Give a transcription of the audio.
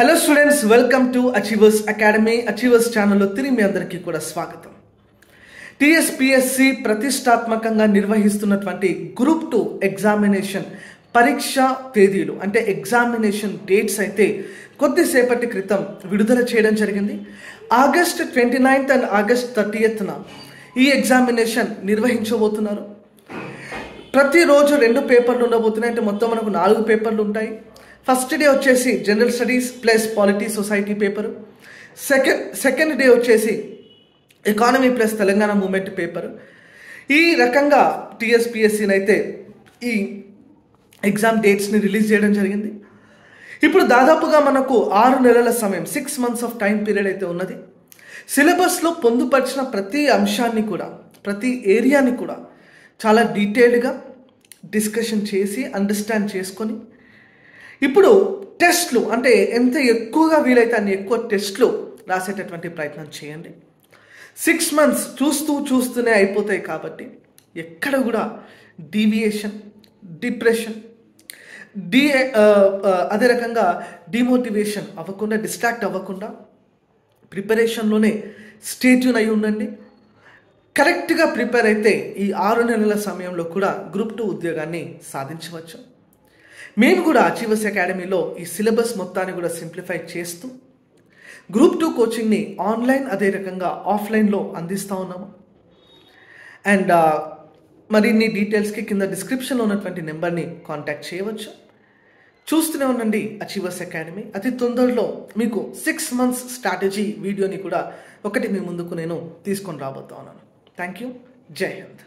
Hello students welcome to achievers academy achievers ఛానల్లో తిరిగి మీ అందరికీ కూడా స్వాగతం. టిఎస్పిఎస్సి ప్రతిష్టాత్మకంగా నిర్వహిస్తున్నటువంటి గ్రూప్ టూ ఎగ్జామినేషన్ పరీక్ష తేదీలు అంటే ఎగ్జామినేషన్ డేట్స్ అయితే కొద్దిసేపటి క్రితం విడుదల చేయడం జరిగింది. August twenty ninth and August thirtieth ఈ ఎగ్జామినేషన్ నిర్వహించబోతున్నారు. ప్రతిరోజు రెండు పేపర్లు ఉండబోతున్నాయి అంటే మొత్తం మనకు నాలుగు పేపర్లు ఉంటాయి. ఫస్ట్ డే వచ్చేసి general studies plus polity society paper second second day వచ్చేసి economy plus Telangana movement paper ఈ రకంగా టీఎస్పిఎస్సిని అయితే ఈ ఎగ్జామ్ డేట్స్ని రిలీజ్ చేయడం జరిగింది. ఇప్పుడు దాదాపుగా మనకు ఆరు నెలల సమయం six months of time period అయితే ఉన్నది. సిలబస్లో పొందుపరిచిన ప్రతి అంశాన్ని కూడా ప్రతి ఏరియాని కూడా చాలా డీటెయిల్డ్గా డిస్కషన్ చేసి అండర్స్టాండ్ చేసుకొని ఇప్పుడు టెస్ట్లు అంటే ఎంత ఎక్కువగా వీలైతే అన్ని ఎక్కువ టెస్ట్లు రాసేటటువంటి ప్రయత్నం చేయండి. సిక్స్ మంత్స్ చూస్తూ చూస్తూనే అయిపోతాయి కాబట్టి ఎక్కడ కూడా డీవియేషన్ డిప్రెషన్ డి అదే రకంగా డిమోటివేషన్ అవ్వకుండా డిస్ట్రాక్ట్ అవ్వకుండా ప్రిపరేషన్లోనే స్టేట్యూన్ అయి ఉండండి. కరెక్ట్గా ప్రిపేర్ అయితే ఈ ఆరు నెలల సమయంలో కూడా గ్రూప్ టూ ఉద్యోగాన్ని సాధించవచ్చు. మేము కూడా అచీవర్స్ అకాడమీలో ఈ సిలబస్ మొత్తాన్ని కూడా సింప్లిఫై చేస్తూ గ్రూప్ టూ కోచింగ్ని ఆన్లైన్ అదే రకంగా ఆఫ్లైన్లో అందిస్తూ ఉన్నాము. అండ్ uh, మరిన్ని డీటెయిల్స్కి కింద డిస్క్రిప్షన్లో ఉన్నటువంటి నెంబర్ని కాంటాక్ట్ చేయవచ్చు. చూస్తూనే ఉండండి అచీవర్స్ అకాడమీ అతి తొందరలో మీకు సిక్స్ మంత్స్ స్ట్రాటజీ వీడియోని కూడా ఒకటి మీ ముందుకు నేను తీసుకొని రాబోతా ఉన్నాను. థ్యాంక్ యూ జై హింద్